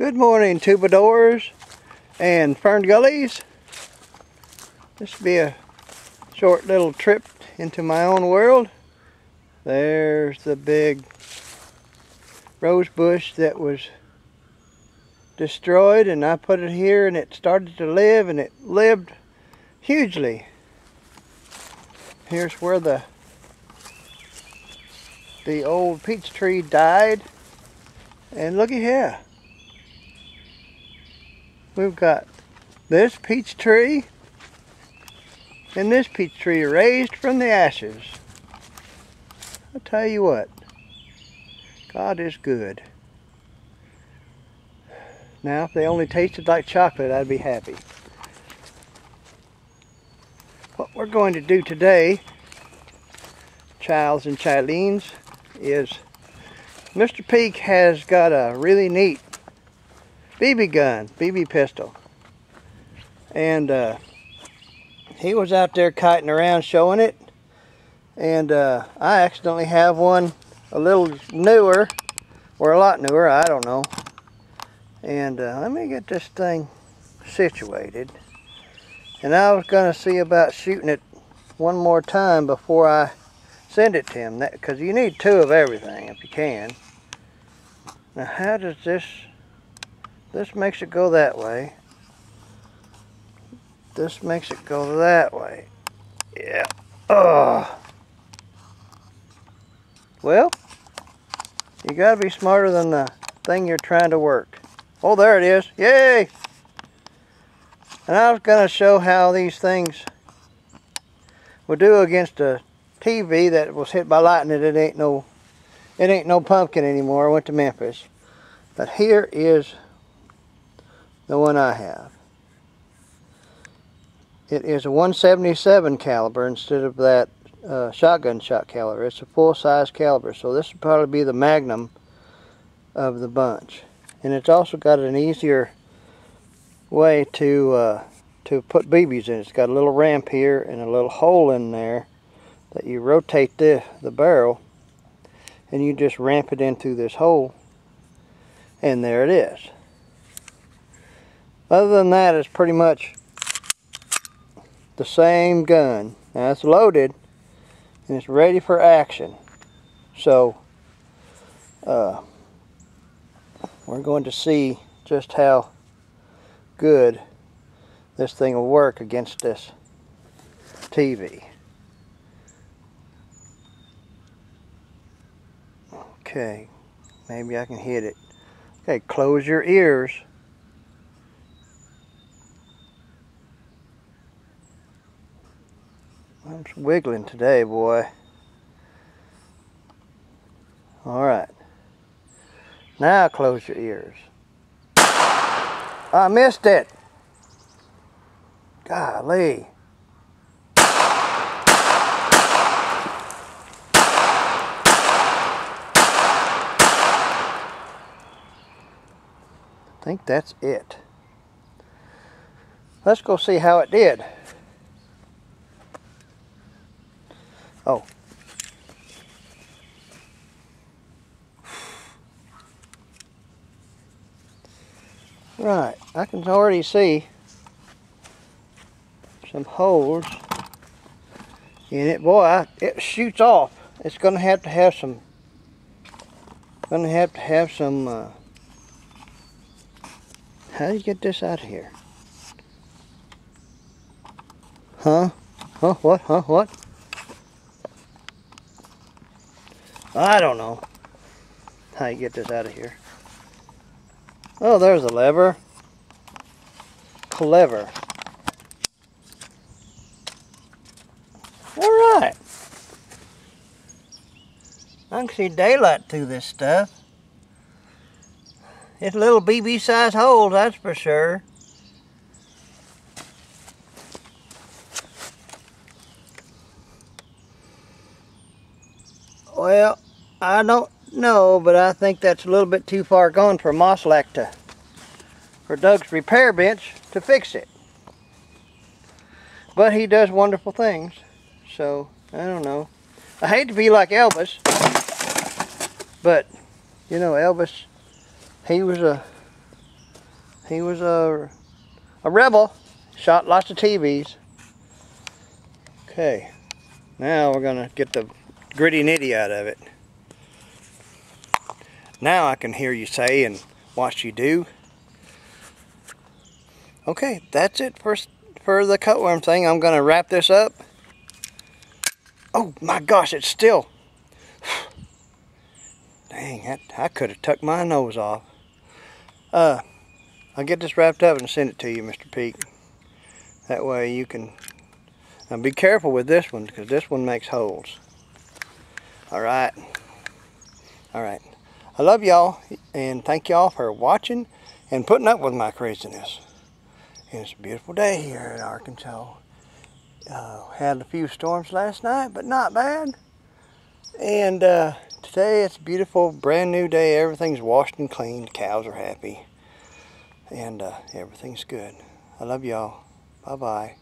Good morning, Tubadors and Fern Gullies. This will be a short little trip into my own world. There's the big rose bush that was destroyed and I put it here and it started to live and it lived hugely. Here's where the the old peach tree died and looky here. We've got this peach tree and this peach tree raised from the ashes. I'll tell you what, God is good. Now, if they only tasted like chocolate, I'd be happy. What we're going to do today, Childs and Chilines, is Mr. Peek has got a really neat BB gun, BB pistol. And uh, he was out there kiting around showing it. And uh, I accidentally have one a little newer, or a lot newer, I don't know. And uh, let me get this thing situated. And I was going to see about shooting it one more time before I send it to him. Because you need two of everything if you can. Now how does this, this makes it go that way. This makes it go that way. Yeah. Oh. Well, you got to be smarter than the thing you're trying to work. Oh, there it is. Yay! And I was going to show how these things will do against a TV that was hit by lightning. It ain't no, it ain't no pumpkin anymore. I went to Memphis. But here is the one I have. It is a 177 caliber instead of that uh, shotgun shot caliber. It's a full size caliber. So this would probably be the magnum of the bunch. And it's also got an easier way to uh, to put BBs in. It's got a little ramp here and a little hole in there that you rotate the, the barrel and you just ramp it in through this hole and there it is. Other than that, it's pretty much the same gun. Now it's loaded and it's ready for action. So, uh, we're going to see just how good this thing will work against this TV. Okay, maybe I can hit it. Okay, close your ears. I'm wiggling today, boy. All right. Now close your ears. I missed it. Golly. I think that's it. Let's go see how it did. Oh. Right, I can already see some holes in it. Boy, I, it shoots off. It's going to have to have some, going to have to have some uh, how do you get this out of here? Huh? Huh? What? Huh? What? I don't know how you get this out of here. Oh, there's a lever. Clever. All right. I can see daylight through this stuff. It's little BB size holes, that's for sure. Well, I don't know, but I think that's a little bit too far gone for Moslack to, for Doug's repair bench to fix it. But he does wonderful things, so I don't know. I hate to be like Elvis, but you know, Elvis he was a He was a, a rebel. Shot lots of TVs. Okay. Now we're to get the gritty nitty out of it. Now I can hear you say and watch you do. Okay, that's it for, for the cutworm thing. I'm going to wrap this up. Oh my gosh, it's still. Dang, that, I could have tucked my nose off. Uh, I'll get this wrapped up and send it to you, Mr. Peek. That way you can... Now be careful with this one, because this one makes holes. Alright. Alright. I love y'all, and thank y'all for watching and putting up with my craziness. And it's a beautiful day here in Arkansas. Uh, had a few storms last night, but not bad. And uh, today it's a beautiful, brand new day. Everything's washed and cleaned. Cows are happy. And uh, everything's good. I love y'all. Bye-bye.